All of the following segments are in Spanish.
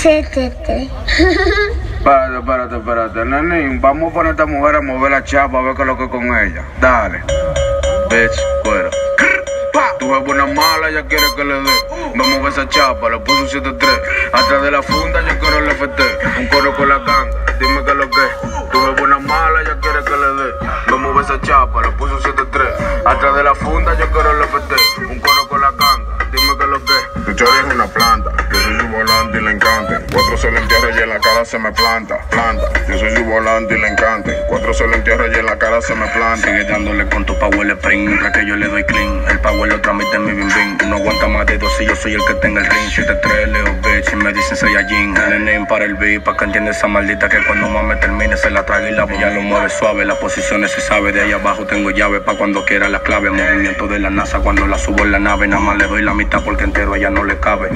Sétete. Espérate, espérate, espérate. Nenín, vamos a poner a esta mujer a mover la chapa a ver qué es lo que es con ella. Dale. Bitch, fuera. Tu es buena mala, ya quiere que le dé. Vamos a ver esa chapa, le puso un 7-3. Atrás de la funda, yo quiero el FT. Un coro con la ganga, dime qué es lo que es. Tu es buena mala, ya quiere que le dé. Vamos a ver esa chapa, le puso un 7-3. Atrás de la funda, yo quiero el FT. Un coro con la ganga, dime qué es lo que es. Tu chorro es una planta, le encanta. Cuatro se le entierra y en la cara se me planta, planta. Yo soy su volante y le encanta. Cuatro se le entierra y en la cara se me planta. Sigue dándole con tu power spring, que yo le doy clean. El power lo tramite en mi bim bim. No aguanta más de dos y yo soy el que tenga el ring. 7-3, Leo bitch, y me dicen Saiyajin. El name para el beat, pa' que entienda esa maldita que cuando mame termine se la traga y la ya lo mueve suave. Las posiciones se sabe, de ahí abajo tengo llave pa' cuando quiera la clave. Movimiento de la NASA cuando la subo en la nave. Nada más le doy la mitad porque entero ella no le cabe.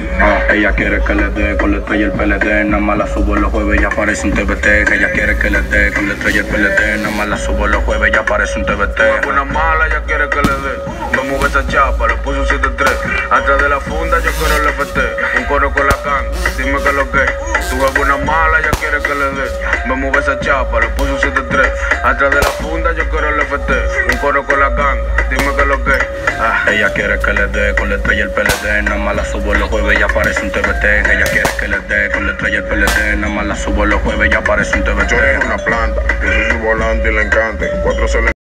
Ella quiere que le dé con la estrella el PLD. Nada más la subo los jueves y aparece un TBT. Ella quiere que le dé con la estrella el PLD. Nada más la subo los jueves y aparece un TBT. Una mala, ya quiere que le dé. A ver esa chapa, le puso un 7-3. Atrás de la funda, yo quiero el FT. Un coro con la ganga, dime qué es lo que. Tu es una mala, ya quiere que le dé. A ver esa chapa, le puso un 7-3. Atrás de la funda, yo quiero el FT. Un coro con la ganga, dime qué es lo que ella quiere que le dé con la estrella el PLD. Nada más la subo los jueves y aparece un TBT. Ella quiere que le dé con la estrella el PLD. Nada más la subo los jueves y aparece un TBT. es una planta, yo soy su volante y le encanta. Cuatro